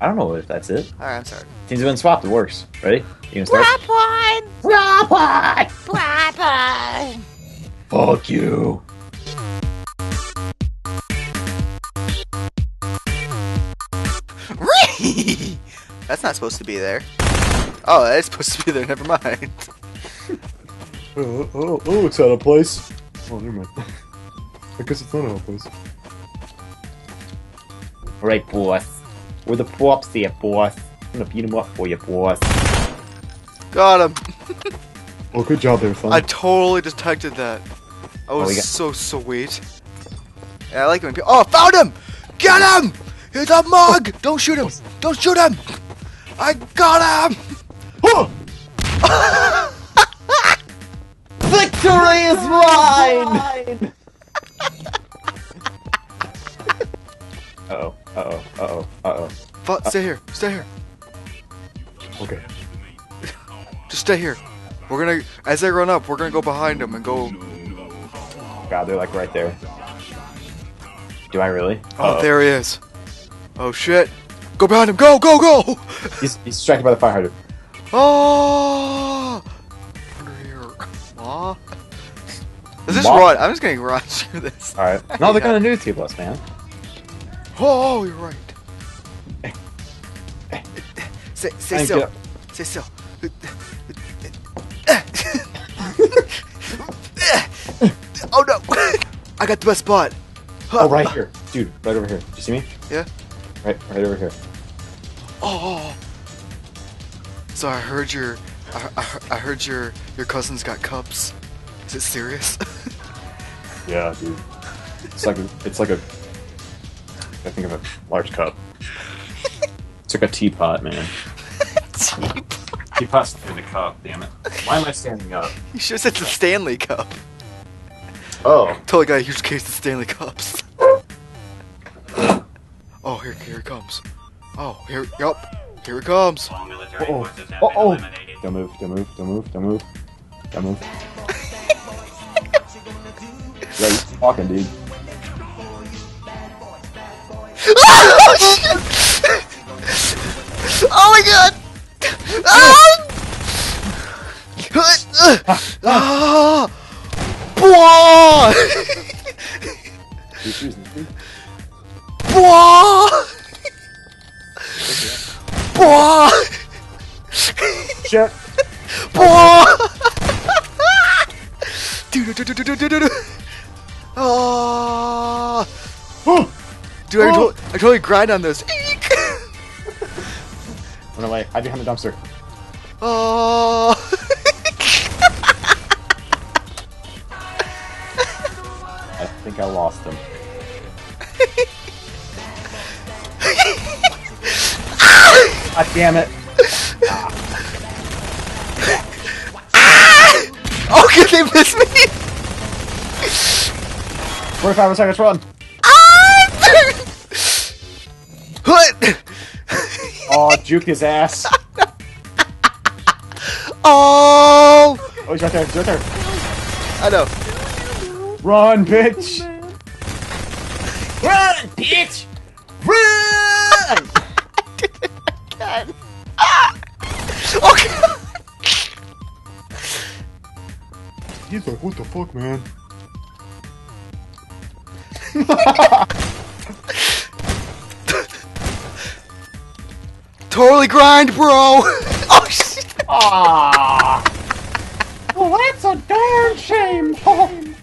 I don't know if that's it. Alright, I'm sorry. Teams have been swapped. It works. Ready? You can start. Rapine! Rapine! Rapine! Fuck you. That's not supposed to be there. Oh, that is supposed to be there. Never mind. Oh, oh, oh, oh, it's out of place. Oh, never mind. I guess it's not out of place. Alright, boss. We're the props here, boss. I'm gonna beat him up for you, boss. Got him. Oh, good job there, Thumb. I totally detected that. That oh, was we got- so sweet. Yeah, I like it when people. Oh, found him! Get him! He's a mug! Don't shoot him! Don't shoot him! I got him! Oh! Victory is mine! uh-oh, uh-oh, uh-oh, uh-oh. Fu- stay here. Stay here. Okay. Just stay here. We're gonna, as they run up, we're gonna go behind them and go. God, they're like right there. Do I really? Oh, Uh-oh. there he is. Oh shit! Go behind him! Go, go, go! He's, he's distracted by the fire hydrant. Oh! Under here. Aw. Let's just run. I'm just gonna run through this. Alright. No, they're gonna new to us, man. Oh, you're right. Stay, stay Thank still. you. Stay oh no! I got the best spot. Oh, right here. Dude, right over here. Do you see me? Yeah. Right, right over here. Oh, oh, oh. So I heard your, I, I, I heard your your cousin's got cups. Is it serious? Yeah, dude. It's like a, it's like a, I think of a large cup. It's like a teapot, man. Teapot's in the cup, damn it. Why am I standing up? you should have said the Stanley Cup. Oh. Totally got a huge case of Stanley Cups. oh, here, here it comes. Oh, here, yup, here it comes. All military Uh-oh. forces have Uh-oh. been eliminated. Don't move, don't move, don't move, don't move. Don't move. yeah, he's talking, dude. Oh my god! Ah! Ah! Bwah! He's using it. Bwah! Bwah! Shit! Bwah! Do do do do do do do do. Oh! Oh! Dude, I, to- I totally grind on this. Run away. Hide behind the dumpster. Oh! I think I lost him. God damn it. Ah. oh, can they miss me? 45 seconds, run! Ah, what? Oh, juke his ass. Oh! Oh, he's right there, he's right there. I know. Run, bitch! Run, bitch! Run! Ah! Oh, God. He's like, what the fuck, man? Totally grind, bro! oh, shit! Ah! Well, that's a darn shame.